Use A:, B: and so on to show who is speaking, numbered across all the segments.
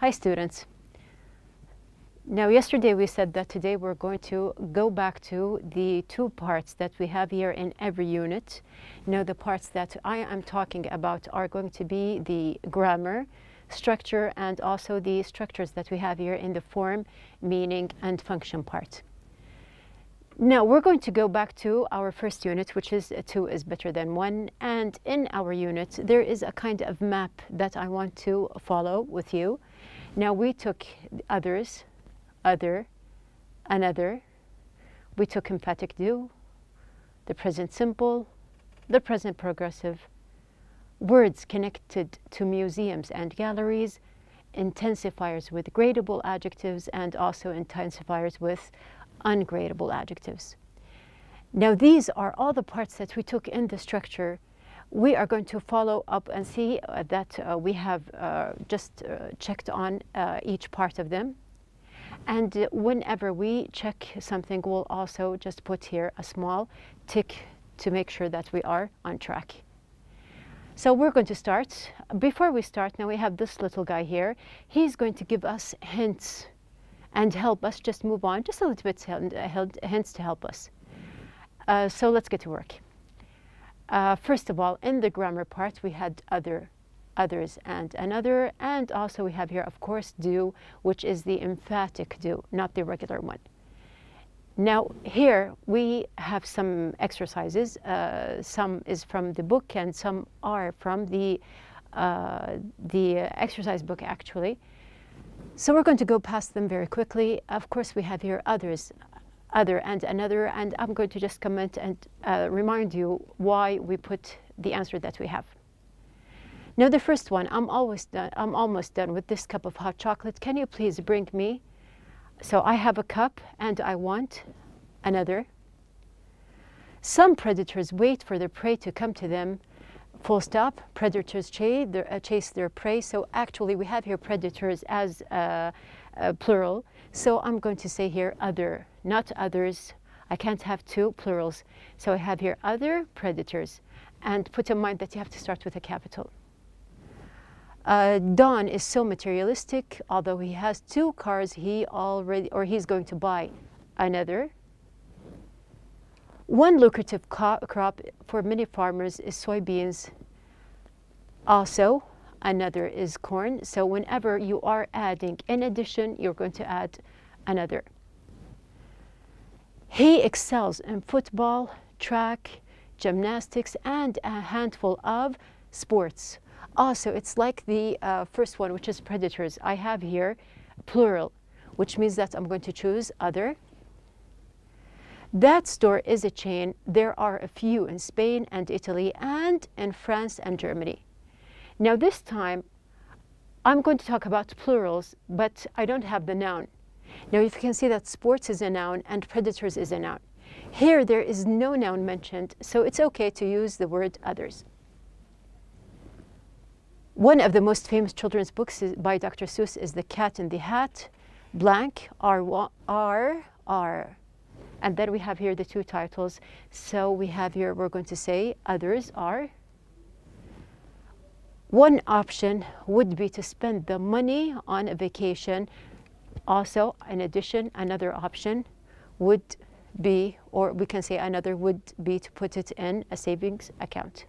A: Hi students. Now yesterday we said that today we're going to go back to the two parts that we have here in every unit. Now the parts that I am talking about are going to be the grammar, structure and also the structures that we have here in the form, meaning and function part. Now we're going to go back to our first unit, which is uh, two is better than one. And in our unit, there is a kind of map that I want to follow with you. Now we took others, other, another. We took emphatic do, the present simple, the present progressive, words connected to museums and galleries, intensifiers with gradable adjectives, and also intensifiers with ungradable adjectives. Now these are all the parts that we took in the structure. We are going to follow up and see uh, that uh, we have uh, just uh, checked on uh, each part of them. And uh, whenever we check something, we'll also just put here a small tick to make sure that we are on track. So we're going to start. Before we start, now we have this little guy here. He's going to give us hints and help us just move on, just a little bit hints to help us. So let's get to work. Uh, first of all, in the grammar part, we had other, others and another, and also we have here, of course, do, which is the emphatic do, not the regular one. Now, here we have some exercises. Uh, some is from the book and some are from the, uh, the exercise book, actually. So we're going to go past them very quickly. Of course, we have here others, other and another, and I'm going to just comment and uh, remind you why we put the answer that we have. Now the first one, I'm always done, I'm almost done with this cup of hot chocolate. Can you please bring me? So I have a cup and I want another. Some predators wait for their prey to come to them full stop. Predators chase their, uh, chase their prey. So actually we have here predators as uh, uh, plural. So I'm going to say here other, not others. I can't have two plurals. So I have here other predators. And put in mind that you have to start with a capital. Uh, Don is so materialistic. Although he has two cars, he already, or he's going to buy another. One lucrative crop for many farmers is soybeans. Also, another is corn. So whenever you are adding in addition, you're going to add another. He excels in football, track, gymnastics, and a handful of sports. Also, it's like the uh, first one, which is predators. I have here plural, which means that I'm going to choose other. That store is a chain. There are a few in Spain and Italy and in France and Germany. Now this time, I'm going to talk about plurals, but I don't have the noun. Now you can see that sports is a noun and predators is a noun. Here there is no noun mentioned, so it's okay to use the word others. One of the most famous children's books by Dr. Seuss is The Cat in the Hat, blank, R, R, R. And then we have here the two titles. So we have here, we're going to say others are. One option would be to spend the money on a vacation. Also, in addition, another option would be, or we can say another would be to put it in a savings account.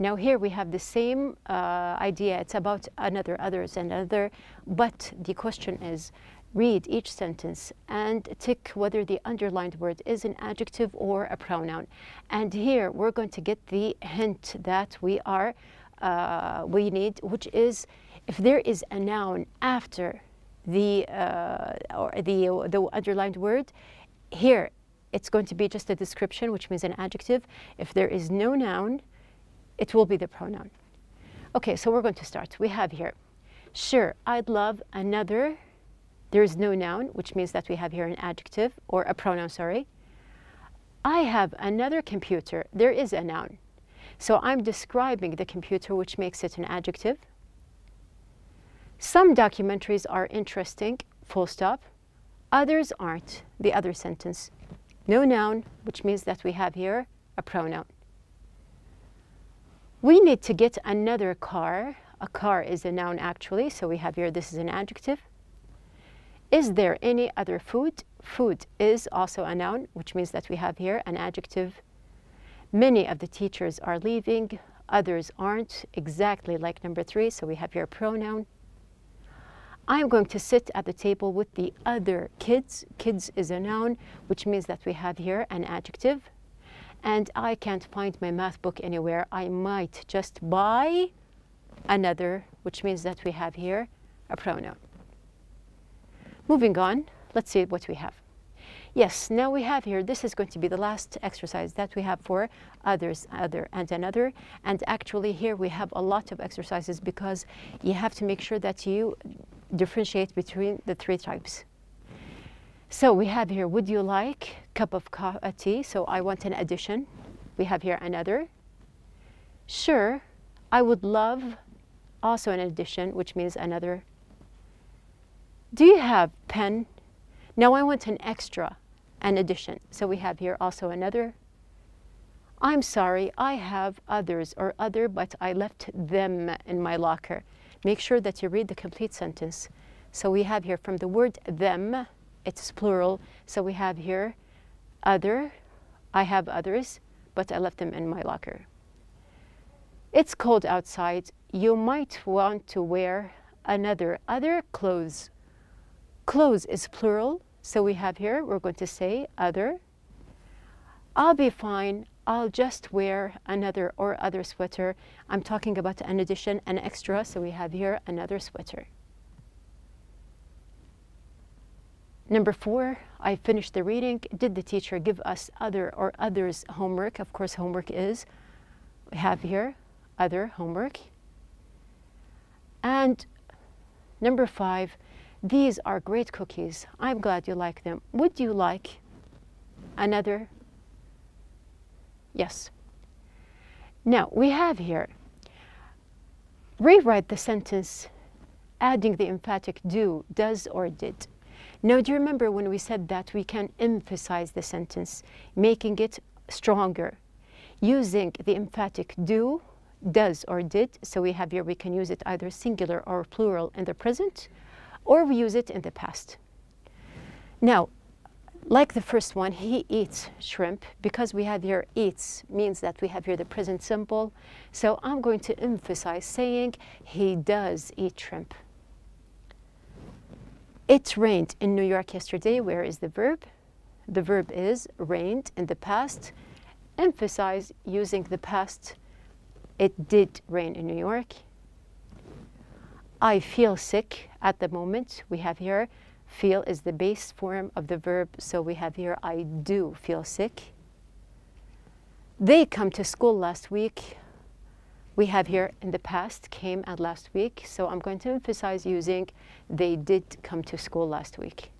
A: Now here we have the same uh, idea. It's about another, others, and other, but the question is, read each sentence and tick whether the underlined word is an adjective or a pronoun. And here we're going to get the hint that we are, uh, we need, which is if there is a noun after the, uh, or the, the underlined word, here it's going to be just a description, which means an adjective. If there is no noun, it will be the pronoun. Okay, so we're going to start. We have here, sure, I'd love another there is no noun, which means that we have here an adjective or a pronoun, sorry. I have another computer. There is a noun. So I'm describing the computer, which makes it an adjective. Some documentaries are interesting, full stop. Others aren't, the other sentence. No noun, which means that we have here a pronoun. We need to get another car. A car is a noun actually, so we have here this is an adjective. Is there any other food? Food is also a noun, which means that we have here an adjective. Many of the teachers are leaving, others aren't, exactly like number three, so we have here a pronoun. I'm going to sit at the table with the other kids. Kids is a noun, which means that we have here an adjective. And I can't find my math book anywhere. I might just buy another, which means that we have here a pronoun. Moving on, let's see what we have. Yes, now we have here, this is going to be the last exercise that we have for others, other, and another. And actually here we have a lot of exercises because you have to make sure that you differentiate between the three types. So we have here, would you like a cup of uh, tea? So I want an addition. We have here another. Sure, I would love also an addition, which means another do you have pen? Now I want an extra, an addition. So we have here also another. I'm sorry, I have others or other, but I left them in my locker. Make sure that you read the complete sentence. So we have here from the word them, it's plural. So we have here other, I have others, but I left them in my locker. It's cold outside. You might want to wear another other clothes Clothes is plural, so we have here, we're going to say other. I'll be fine, I'll just wear another or other sweater. I'm talking about an addition, an extra, so we have here another sweater. Number four, I finished the reading. Did the teacher give us other or others homework? Of course, homework is. We have here other homework. And number five, these are great cookies. I'm glad you like them. Would you like another? Yes. Now, we have here, rewrite the sentence adding the emphatic do, does, or did. Now, do you remember when we said that we can emphasize the sentence, making it stronger, using the emphatic do, does, or did. So we have here, we can use it either singular or plural in the present, or we use it in the past. Now, like the first one, he eats shrimp. Because we have here eats means that we have here the present simple. So I'm going to emphasize saying he does eat shrimp. It rained in New York yesterday. Where is the verb? The verb is rained in the past. Emphasize using the past. It did rain in New York. I feel sick at the moment. We have here feel is the base form of the verb, so we have here I do feel sick. They come to school last week. We have here in the past came at last week, so I'm going to emphasize using they did come to school last week.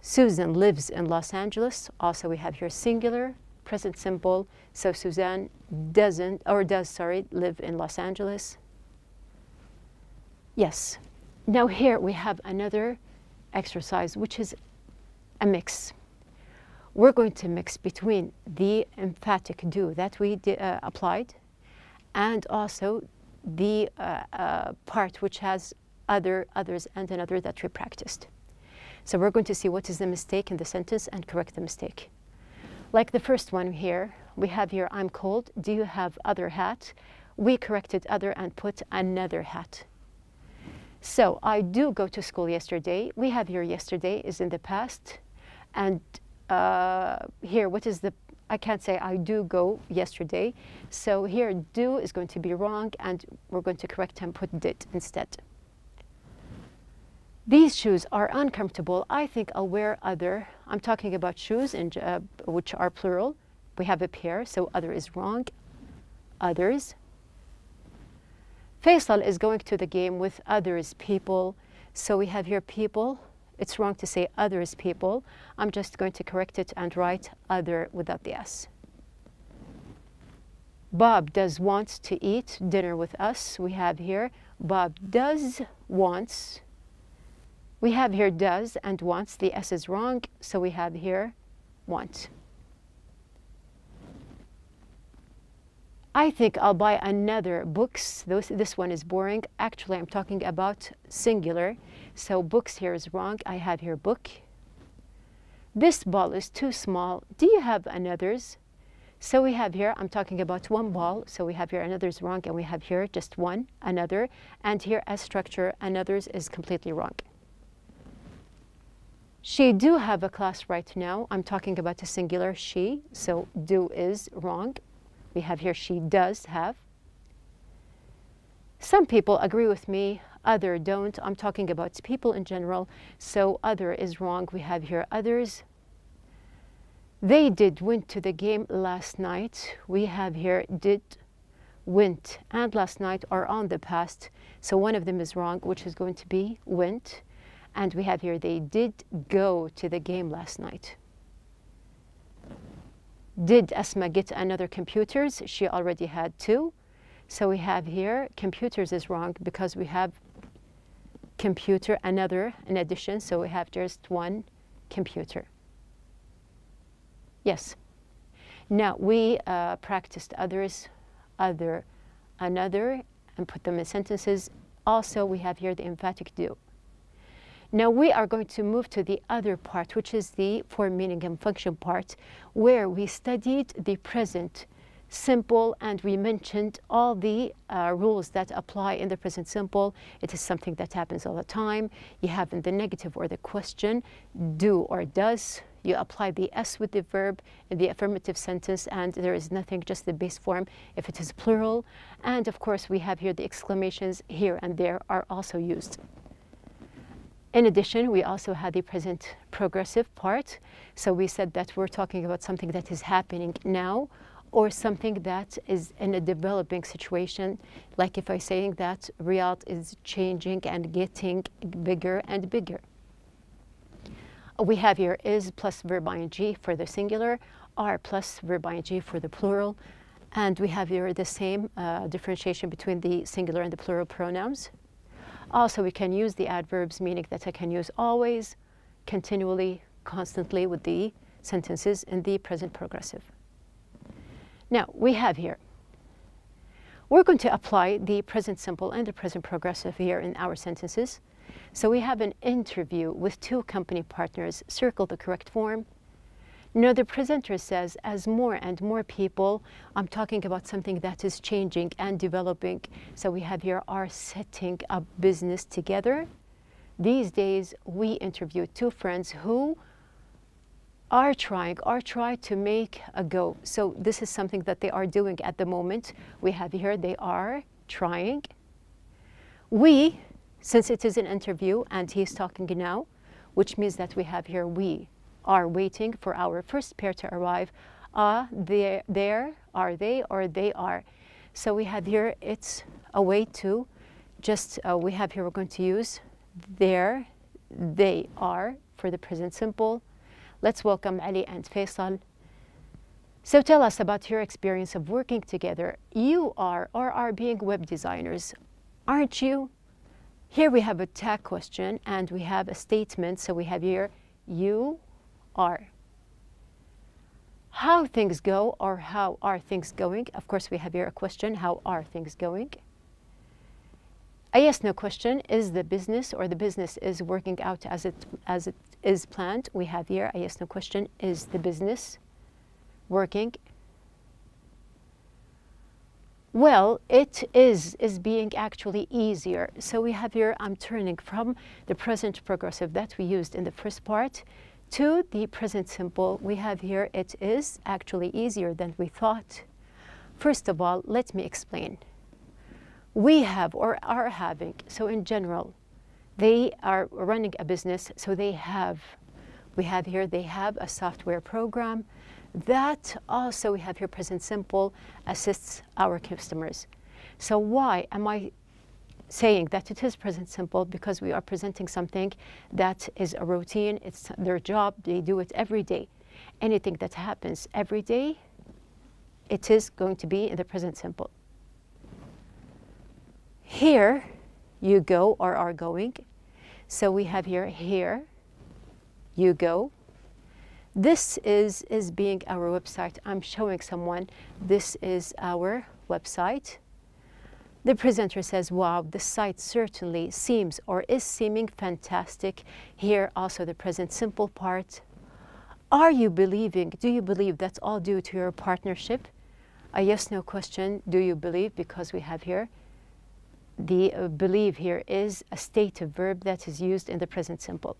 A: Susan lives in Los Angeles. Also, we have here singular, present simple. So Suzanne doesn't, or does, sorry, live in Los Angeles. Yes. Now here we have another exercise, which is a mix. We're going to mix between the emphatic do that we uh, applied and also the uh, uh, part which has other, others, and another that we practiced. So we're going to see what is the mistake in the sentence and correct the mistake. Like the first one here, we have here, I'm cold. Do you have other hat? We corrected other and put another hat. So I do go to school yesterday. We have here yesterday is in the past. And uh, here, what is the, I can't say I do go yesterday. So here, do is going to be wrong and we're going to correct and put did instead. These shoes are uncomfortable. I think I'll wear other. I'm talking about shoes in, uh, which are plural. We have a pair, so other is wrong. Others. Faisal is going to the game with others people. So we have here people. It's wrong to say others people. I'm just going to correct it and write other without the S. Bob does want to eat dinner with us. We have here Bob does wants. We have here does and wants. The S is wrong, so we have here want. I think I'll buy another books. Those, this one is boring. Actually, I'm talking about singular. So books here is wrong. I have here book. This ball is too small. Do you have another's? So we have here, I'm talking about one ball. So we have here another's wrong and we have here just one, another. And here as structure, another's is completely wrong. She do have a class right now. I'm talking about a singular she. So do is wrong. We have here she does have. Some people agree with me, other don't. I'm talking about people in general. So other is wrong. We have here others. They did went to the game last night. We have here did went and last night are on the past. So one of them is wrong, which is going to be went. And we have here they did go to the game last night. Did Asma get another computers? She already had two. So we have here computers is wrong because we have computer, another in addition. So we have just one computer. Yes. Now we uh, practiced others, other, another, and put them in sentences. Also, we have here the emphatic do. Now we are going to move to the other part, which is the form, meaning, and function part, where we studied the present simple and we mentioned all the uh, rules that apply in the present simple. It is something that happens all the time. You have in the negative or the question, do or does. You apply the S with the verb in the affirmative sentence and there is nothing, just the base form if it is plural. And of course we have here the exclamations here and there are also used. In addition, we also had the present progressive part. So we said that we're talking about something that is happening now or something that is in a developing situation. Like if I'm saying that Riyadh is changing and getting bigger and bigger. We have here is plus verb ing for the singular, are plus verb ing for the plural. And we have here the same uh, differentiation between the singular and the plural pronouns. Also, we can use the adverbs, meaning that I can use always, continually, constantly with the sentences in the present progressive. Now, we have here, we're going to apply the present simple and the present progressive here in our sentences. So we have an interview with two company partners, circle the correct form, no, the presenter says as more and more people, I'm talking about something that is changing and developing. So we have here are setting up business together. These days, we interview two friends who are trying, are trying to make a go. So this is something that they are doing at the moment. We have here, they are trying. We, since it is an interview and he's talking now, which means that we have here we are waiting for our first pair to arrive. Are they there? Are they? Or they are? So we have here, it's a way to just, uh, we have here, we're going to use there, they are for the present simple. Let's welcome Ali and Faisal. So tell us about your experience of working together. You are or are being web designers, aren't you? Here we have a tag question and we have a statement. So we have here, you are. How things go or how are things going? Of course, we have here a question, how are things going? A yes, no question, is the business or the business is working out as it, as it is planned? We have here a yes, no question, is the business working? Well, it is, is being actually easier. So we have here, I'm turning from the present progressive that we used in the first part to the present simple, we have here it is actually easier than we thought. First of all, let me explain. We have or are having, so in general, they are running a business, so they have, we have here, they have a software program that also we have here present simple assists our customers. So why am I saying that it is present simple because we are presenting something that is a routine, it's their job, they do it every day. Anything that happens every day, it is going to be in the present simple. Here, you go or are going. So we have here, here, you go. This is, is being our website. I'm showing someone this is our website. The presenter says, wow, the site certainly seems or is seeming fantastic. Here also the present simple part. Are you believing, do you believe that's all due to your partnership? A yes, no question, do you believe? Because we have here, the uh, believe here is a stative verb that is used in the present simple.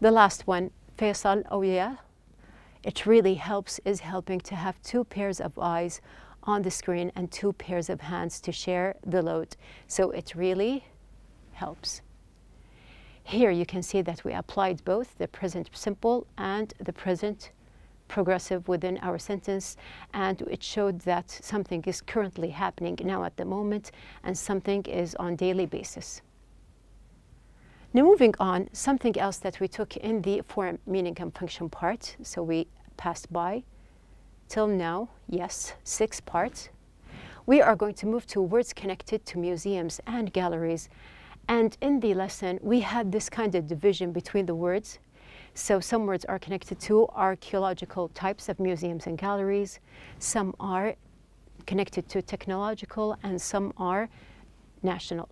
A: The last one, Faisal, oh yeah, it really helps, is helping to have two pairs of eyes on the screen and two pairs of hands to share the load. So it really helps. Here you can see that we applied both the present simple and the present progressive within our sentence and it showed that something is currently happening now at the moment and something is on daily basis. Now moving on, something else that we took in the form, meaning, and function part, so we passed by till now, yes, six parts. We are going to move to words connected to museums and galleries. And in the lesson, we had this kind of division between the words. So some words are connected to archaeological types of museums and galleries. Some are connected to technological and some are national.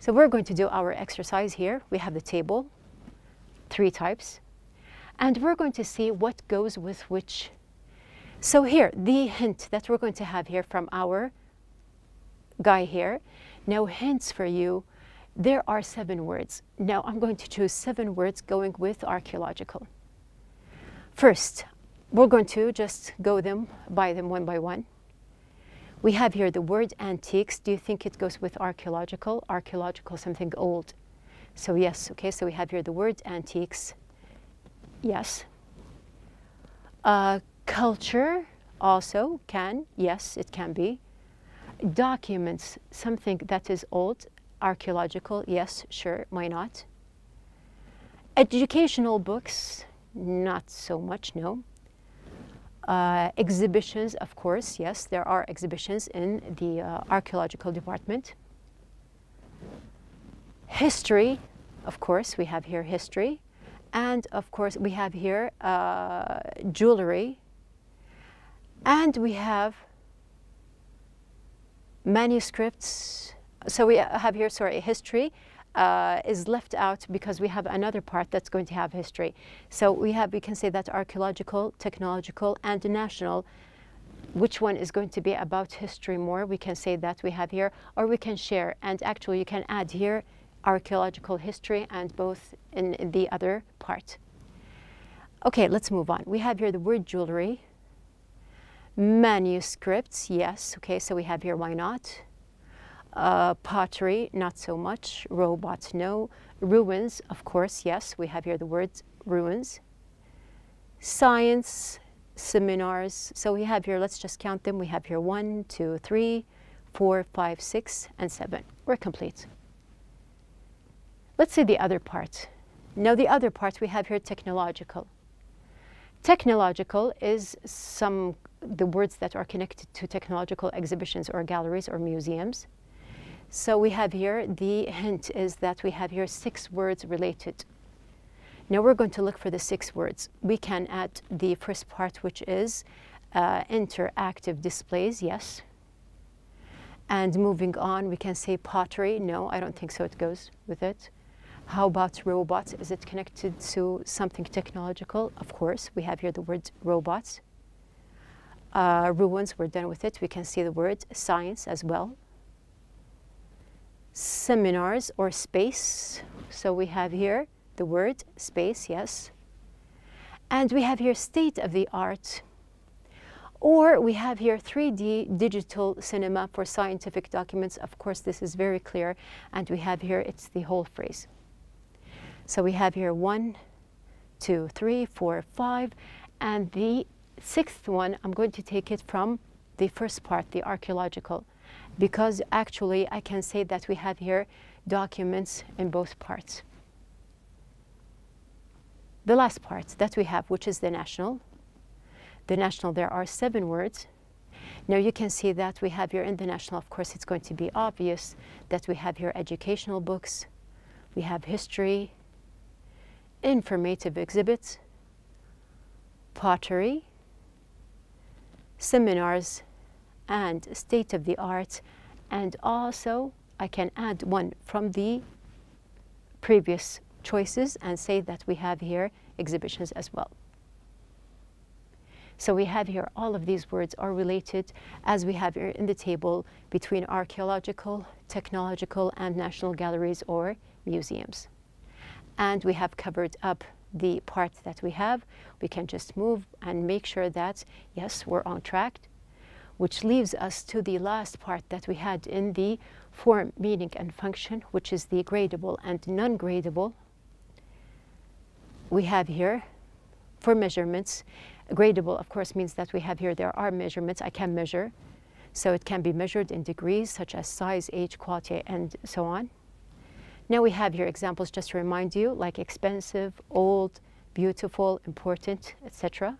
A: So we're going to do our exercise here. We have the table, three types, and we're going to see what goes with which so here, the hint that we're going to have here from our guy here, now hints for you, there are seven words. Now I'm going to choose seven words going with archaeological. First, we're going to just go them by them one by one. We have here the word antiques. Do you think it goes with archaeological? Archaeological, something old. So yes, okay, so we have here the word antiques. Yes. Uh, Culture also can, yes, it can be. Documents, something that is old, archaeological, yes, sure, why not? Educational books, not so much, no. Uh, exhibitions, of course, yes, there are exhibitions in the uh, archaeological department. History, of course, we have here history. And of course, we have here uh, jewelry, and we have manuscripts. So we have here, sorry, history uh, is left out because we have another part that's going to have history. So we have, we can say that archaeological, technological, and national. Which one is going to be about history more? We can say that we have here, or we can share. And actually, you can add here archaeological history and both in, in the other part. Okay, let's move on. We have here the word jewelry. Manuscripts, yes. Okay, so we have here why not. Uh, pottery, not so much. Robots, no. Ruins, of course, yes. We have here the words ruins. Science, seminars. So we have here, let's just count them. We have here one, two, three, four, five, six, and seven. We're complete. Let's see the other part. Now the other part we have here technological. Technological is some the words that are connected to technological exhibitions or galleries or museums. So we have here, the hint is that we have here six words related. Now we're going to look for the six words. We can add the first part, which is uh, interactive displays, yes. And moving on, we can say pottery. No, I don't think so, it goes with it. How about robots? Is it connected to something technological? Of course, we have here the word robots. Uh, ruins, we're done with it. We can see the word science as well. Seminars or space. So we have here the word space, yes. And we have here state of the art. Or we have here 3D digital cinema for scientific documents. Of course, this is very clear. And we have here, it's the whole phrase. So we have here one, two, three, four, five, and the sixth one, I'm going to take it from the first part, the archaeological, because actually I can say that we have here documents in both parts. The last part that we have, which is the national. The national, there are seven words. Now you can see that we have here in the national, of course, it's going to be obvious that we have here educational books, we have history, informative exhibits, pottery, seminars, and state of the art. And also, I can add one from the previous choices and say that we have here exhibitions as well. So we have here all of these words are related as we have here in the table between archaeological, technological, and national galleries or museums. And we have covered up the parts that we have. We can just move and make sure that, yes, we're on track, which leaves us to the last part that we had in the form, meaning, and function, which is the gradable and non-gradable. We have here, for measurements, Gradable, of course, means that we have here, there are measurements I can measure. So it can be measured in degrees, such as size, age, quality, and so on. Now we have here examples just to remind you, like expensive, old, beautiful, important, etc.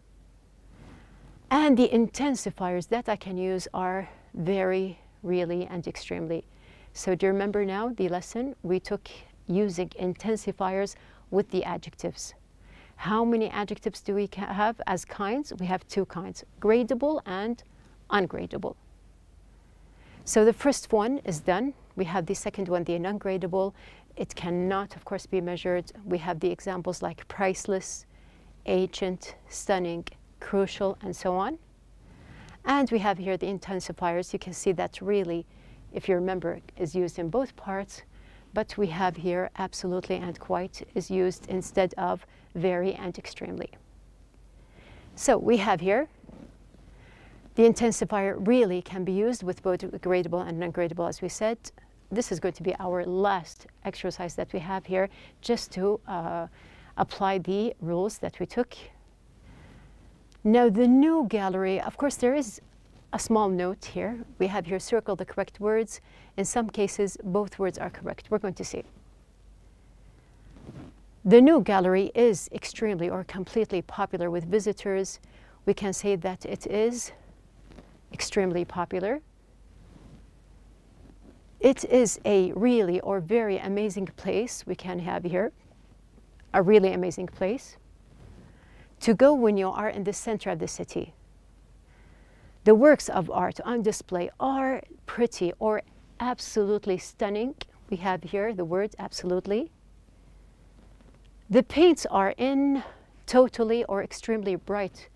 A: And the intensifiers that I can use are very, really, and extremely. So do you remember now the lesson? We took using intensifiers with the adjectives. How many adjectives do we have as kinds? We have two kinds, gradable and ungradable. So the first one is done. We have the second one, the non-gradable. It cannot, of course, be measured. We have the examples like priceless, ancient, stunning, crucial, and so on. And we have here the intensifiers. You can see that really, if you remember, is used in both parts. But we have here absolutely and quite is used instead of very and extremely. So we have here the intensifier really can be used with both gradable and non-gradable as we said. This is going to be our last exercise that we have here just to uh, apply the rules that we took. Now the new gallery, of course there is a small note here. We have here circle the correct words. In some cases both words are correct. We're going to see. The new gallery is extremely or completely popular with visitors. We can say that it is extremely popular. It is a really or very amazing place we can have here, a really amazing place to go when you are in the center of the city. The works of art on display are pretty or absolutely stunning. We have here the word absolutely. The paints are in totally or extremely bright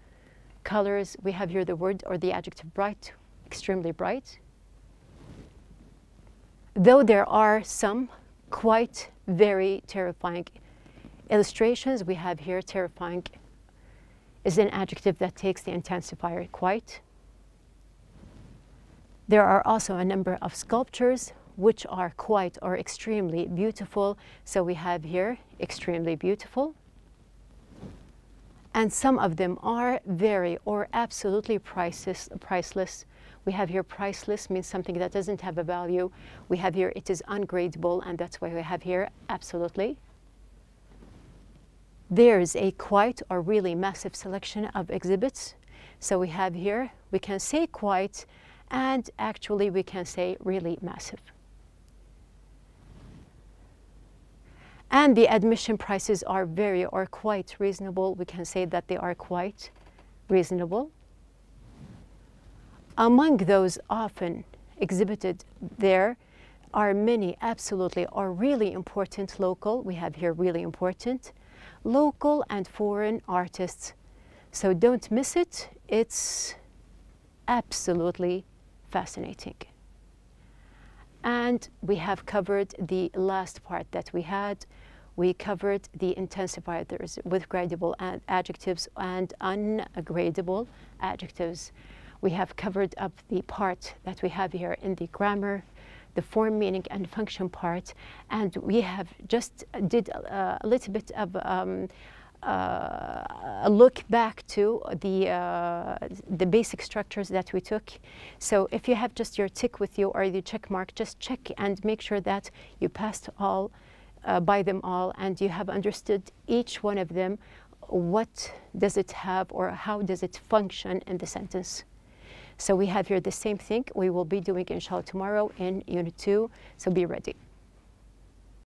A: colors. We have here the word or the adjective bright, extremely bright. Though there are some quite very terrifying illustrations, we have here terrifying is an adjective that takes the intensifier quite. There are also a number of sculptures which are quite or extremely beautiful. So we have here extremely beautiful. And some of them are very or absolutely priceless. priceless. We have here priceless means something that doesn't have a value. We have here it is ungradable and that's why we have here absolutely. There's a quite or really massive selection of exhibits. So we have here, we can say quite and actually we can say really massive. And the admission prices are very or quite reasonable. We can say that they are quite reasonable. Among those often exhibited there are many absolutely or really important local, we have here really important, local and foreign artists. So don't miss it. It's absolutely fascinating. And we have covered the last part that we had. We covered the intensifiers with gradable adjectives and ungradable adjectives. We have covered up the part that we have here in the grammar, the form, meaning, and function part. And we have just did a, a little bit of um, uh, a look back to the, uh, the basic structures that we took. So if you have just your tick with you or the check mark, just check and make sure that you passed all, uh, by them all, and you have understood each one of them. What does it have or how does it function in the sentence? So we have here the same thing we will be doing inshallah tomorrow in unit two, so be ready.